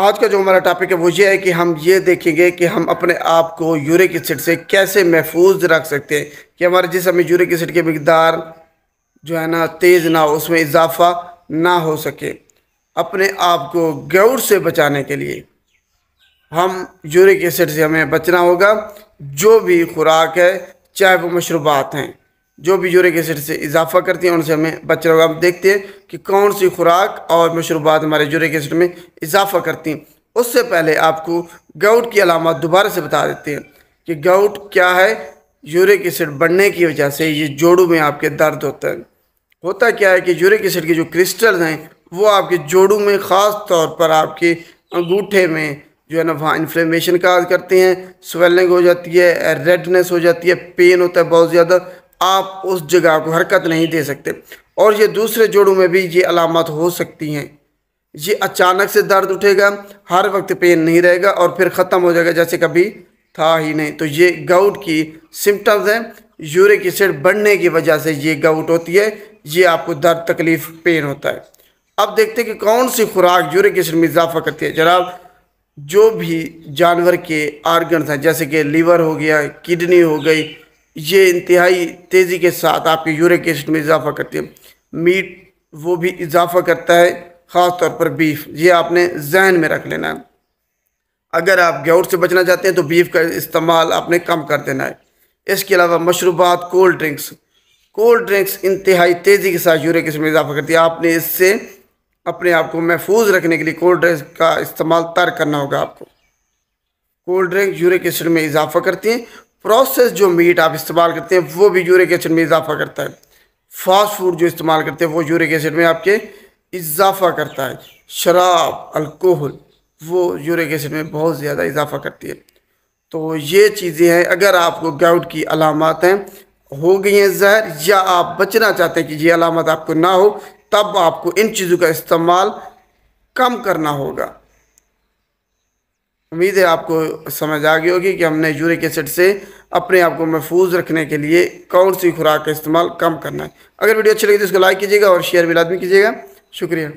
आज का जो हमारा टॉपिक है, वो ये है कि हम ये देखेंगे कि हम अपने आप को यूरिक एसिड से कैसे महफूज रख सकते हैं। कि हमारे जिसम में यूरिक एसिड की मकदार जो है ना, तेज़ ना हो, उसमें इजाफा ना हो सके। अपने आप को गौर से बचाने के लिए हम यूरिक एसिड से हमें बचना होगा। जो भी खुराक है, चाहे वो मशरूबात हैं। जो भी यूरिक एसिड से इजाफा करती हैं, उनसे हमें बचना होगा। हम देखते हैं कि कौन सी खुराक और मशरूबात हमारे यूरिक एसिड में इजाफा करती हैं। उससे पहले आपको गाउट की अलामत दोबारा से बता देते हैं कि गाउट क्या है। यूरिक एसिड बढ़ने की वजह से ये जोड़ों में आपके दर्द होता है। होता क्या है कि यूरिक एसिड के जो क्रिस्टल्स हैं, वो आपके जोड़ों में, ख़ास तौर पर आपके अंगूठे में जो है ना, वहाँ इन्फ्लेमेशन का करते हैं। स्वेलिंग हो जाती है रेडनेस हो जाती है पेन होता है बहुत ज़्यादा। आप उस जगह को हरकत नहीं दे सकते। और ये दूसरे जोड़ों में भी ये अलामत हो सकती हैं। ये अचानक से दर्द उठेगा, हर वक्त पेन नहीं रहेगा और फिर ख़त्म हो जाएगा जैसे कभी था ही नहीं। तो ये गाउट की सिम्टम्स हैं। यूरिक एसिड बढ़ने की वजह से ये गाउट होती है। ये आपको दर्द तकलीफ़ पेन होता है। अब देखते हैं कि कौन सी खुराक यूरिक एसिड में इजाफा करती है। जनाब, जो भी जानवर के आर्गन्स हैं, जैसे कि लीवर हो गया किडनी हो गई ये इंतहाई तेज़ी के साथ आपके यूरिक एसिड में इजाफा करती है। मीट वो भी इजाफा करता है ख़ास तौर पर बीफ। ये आपने जहन में रख लेना है। अगर आप ग्याउट से बचना चाहते हैं तो बीफ का इस्तेमाल आपने कम कर देना है। इसके अलावा मशरूबात, कोल्ड ड्रिंक्स। कोल्ड ड्रिंक्स इंतहाई तेज़ी के साथ यूरिक एसिड में इजाफा करती है। आपने इससे अपने आप को महफूज रखने के लिए कोल्ड ड्रिंक्स का इस्तेमाल तर्क करना होगा आपको। कोल्ड ड्रिंक यूरिक एसिड में इजाफा करती हैं। प्रोसेस जो मीट आप इस्तेमाल करते हैं, वो भी यूरिक एसिड में इजाफा करता है। फास्ट फ़ूड जो इस्तेमाल करते हैं, वो यूरिक एसिड में आपके इजाफा करता है। शराब अल्कोहल वो यूरिक एसिड में बहुत ज़्यादा इजाफा करती है। तो ये चीज़ें हैं, अगर आपको गाउट की अलामत हैं, हो गई हैं जहर, या आप बचना चाहते हैं कि ये अलामत आपको ना हो, तब आपको इन चीज़ों का इस्तेमाल कम करना होगा। उम्मीद है आपको समझ आ गई होगी कि हमने यूरिक एसिड से अपने आप को महफूज रखने के लिए कौन सी खुराक का इस्तेमाल कम करना है। अगर वीडियो अच्छी लगी तो इसको लाइक कीजिएगा और शेयर भी लाजमी कीजिएगा। शुक्रिया।